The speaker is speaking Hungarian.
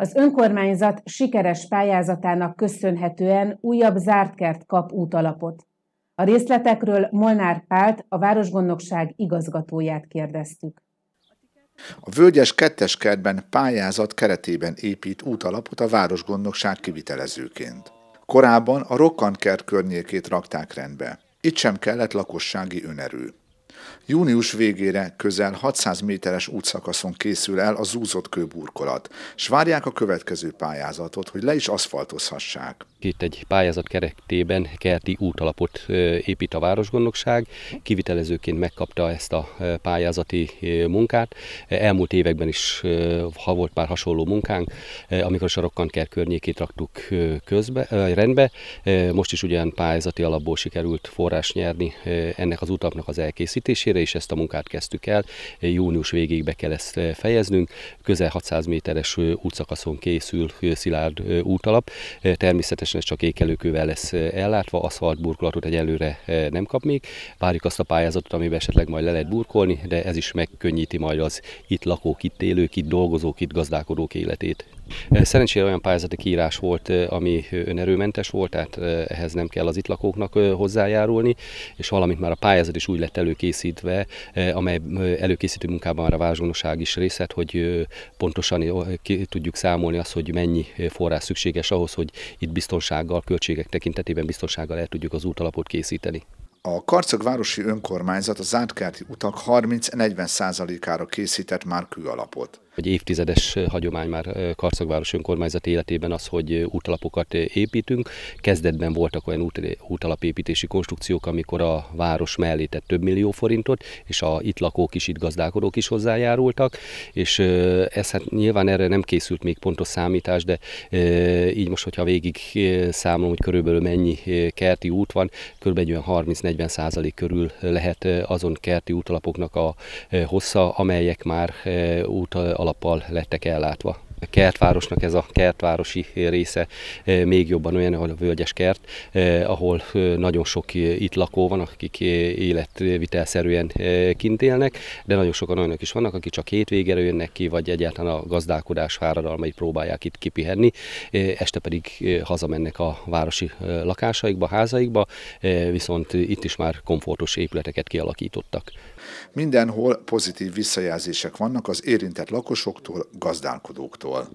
Az önkormányzat sikeres pályázatának köszönhetően újabb zártkert kap útalapot. A részletekről Molnár Pált, a Városgondnokság igazgatóját kérdeztük. A Völgyes kettes kertben pályázat keretében épít útalapot a Városgondnokság kivitelezőként. Korábban a Rokkankert környékét rakták rendbe. Itt sem kellett lakossági önerő. Június végére közel 600 méteres útszakaszon készül el a zúzott kőburkolat, s várják a következő pályázatot, hogy le is aszfaltozhassák. Itt egy pályázat keretében kerti útalapot épít a Városgondnokság, kivitelezőként megkapta ezt a pályázati munkát. Elmúlt években is, ha volt már hasonló munkánk, amikor a Sarokkankert környékét raktuk közbe, rendbe, most is ugyan pályázati alapból sikerült forrás nyerni ennek az utalapnak az elkészítésére, és ezt a munkát kezdtük el. Június végéig be kell ezt fejeznünk. Közel 600 méteres útszakaszon készül szilárd útalap. Természetesen ez csak ékelőkővel lesz ellátva, aszfalt burkolatot egyelőre nem kap még. Várjuk azt a pályázatot, amiben esetleg majd le lehet burkolni, de ez is megkönnyíti majd az itt lakók, itt élők, itt dolgozók, itt gazdálkodók életét. Szerencsére olyan pályázati kiírás volt, ami önerőmentes volt, tehát ehhez nem kell az itt lakóknak hozzájárulni, és valamint már a pályázat is úgy lett előkészítve, amely előkészítő munkában már a vázsgonoság is részlet, hogy pontosan ki tudjuk számolni azt, hogy mennyi forrás szükséges ahhoz, hogy itt biztonsággal, költségek tekintetében biztonsággal el tudjuk az útalapot készíteni. A Karcag városi önkormányzat a zártkerti utak 30-40 százalékára készített már kőalapot. Egy évtizedes hagyomány már Karcagváros önkormányzat életében az, hogy útalapokat építünk. Kezdetben voltak olyan út, útalapépítési konstrukciók, amikor a város mellé tett több millió forintot, és a itt lakók is, itt gazdálkodók is hozzájárultak, és ez hát nyilván erre nem készült még pontos számítás, de így most, hogyha végig számolom, hogy körülbelül mennyi kerti út van, körülbelül 30-40 százalék körül lehet azon kerti útalapoknak a hossza, amelyek már út alappal lettek ellátva. A kertvárosnak ez a kertvárosi része eh, még jobban olyan, ahol a völgyes kert, eh, ahol eh, nagyon sok itt lakó van, akik életvitelszerűen kint élnek, de nagyon sokan olyanok is vannak, akik csak hétvégére jönnek ki, vagy egyáltalán a gazdálkodás fáradalmait próbálják itt kipihenni, este pedig hazamennek a városi lakásaikba, házaikba, viszont itt is már komfortos épületeket kialakítottak. Mindenhol pozitív visszajelzések vannak az érintett lakosoktól, gazdálkodóktól.